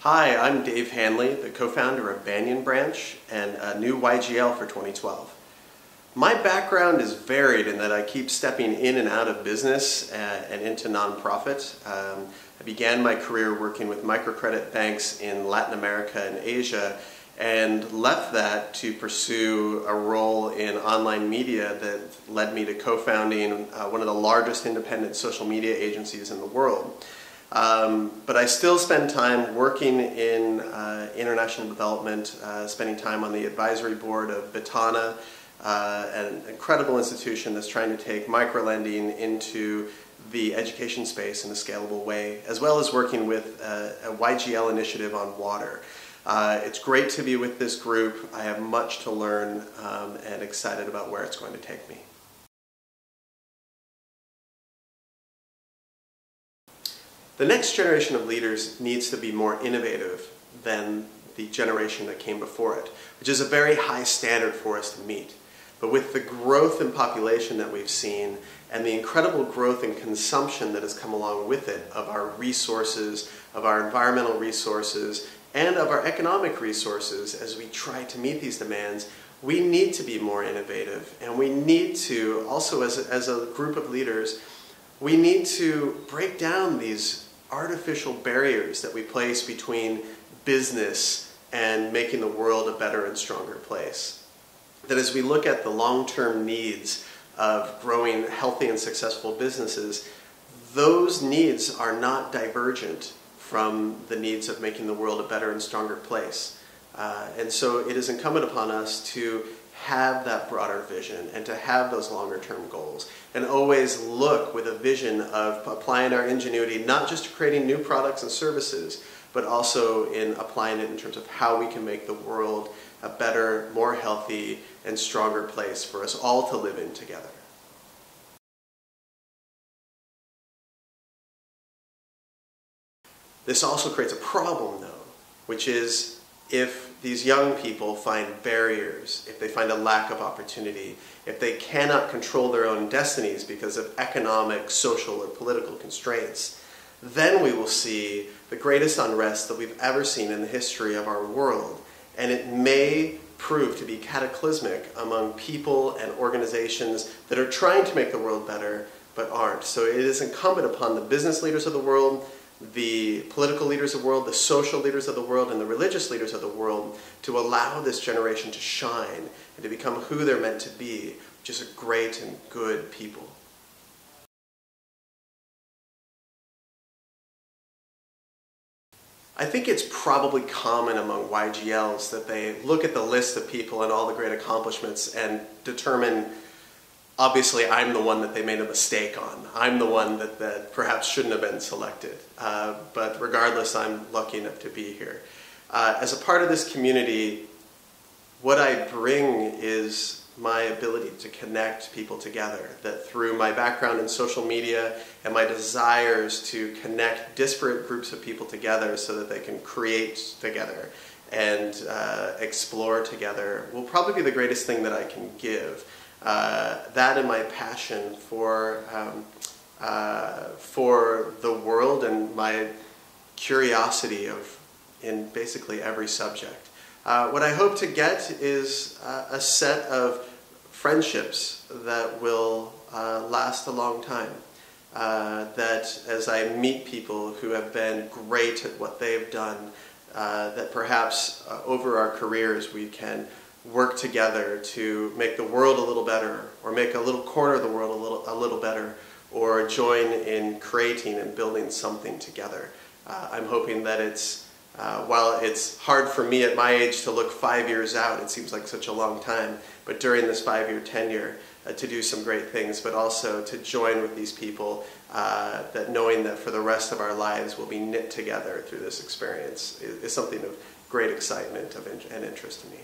Hi, I'm Dave Hanley, the co-founder of Banyan Branch and a new YGL for 2012. My background is varied in that I keep stepping in and out of business uh, and into nonprofit. Um, I began my career working with microcredit banks in Latin America and Asia and left that to pursue a role in online media that led me to co-founding uh, one of the largest independent social media agencies in the world. Um, but I still spend time working in uh, international development, uh, spending time on the advisory board of Vittana, uh, an incredible institution that's trying to take microlending into the education space in a scalable way, as well as working with uh, a, a YGL initiative on water. Uh, it's great to be with this group. I have much to learn um, and excited about where it's going to take me. The next generation of leaders needs to be more innovative than the generation that came before it, which is a very high standard for us to meet. But with the growth in population that we've seen and the incredible growth in consumption that has come along with it of our resources, of our environmental resources, and of our economic resources as we try to meet these demands, we need to be more innovative. And we need to, also as a, as a group of leaders, we need to break down these artificial barriers that we place between business and making the world a better and stronger place. That as we look at the long-term needs of growing healthy and successful businesses, those needs are not divergent from the needs of making the world a better and stronger place. Uh, and so it is incumbent upon us to have that broader vision and to have those longer term goals and always look with a vision of applying our ingenuity not just to creating new products and services but also in applying it in terms of how we can make the world a better, more healthy, and stronger place for us all to live in together. This also creates a problem though, which is if these young people find barriers, if they find a lack of opportunity, if they cannot control their own destinies because of economic, social, or political constraints, then we will see the greatest unrest that we've ever seen in the history of our world. And it may prove to be cataclysmic among people and organizations that are trying to make the world better but aren't. So it is incumbent upon the business leaders of the world, the political leaders of the world, the social leaders of the world, and the religious leaders of the world to allow this generation to shine and to become who they're meant to be, which is a great and good people. I think it's probably common among YGLs that they look at the list of people and all the great accomplishments and determine obviously I'm the one that they made a mistake on. I'm the one that, that perhaps shouldn't have been selected. Uh, but regardless, I'm lucky enough to be here. Uh, as a part of this community, what I bring is my ability to connect people together. That through my background in social media and my desires to connect disparate groups of people together so that they can create together and uh, explore together will probably be the greatest thing that I can give that and my passion for um, uh, for the world and my curiosity of in basically every subject. Uh, what I hope to get is uh, a set of friendships that will uh, last a long time. Uh, that as I meet people who have been great at what they've done, that perhaps over our careers we can work together to make the world a little better or make a little corner of the world a little, a little better or join in creating and building something together. Uh, I'm hoping that it's, uh, while it's hard for me at my age to look five years out, it seems like such a long time, but during this five-year tenure uh, to do some great things, but also to join with these people, uh, that knowing that for the rest of our lives we'll be knit together through this experience is, is something of great excitement of and interest to me.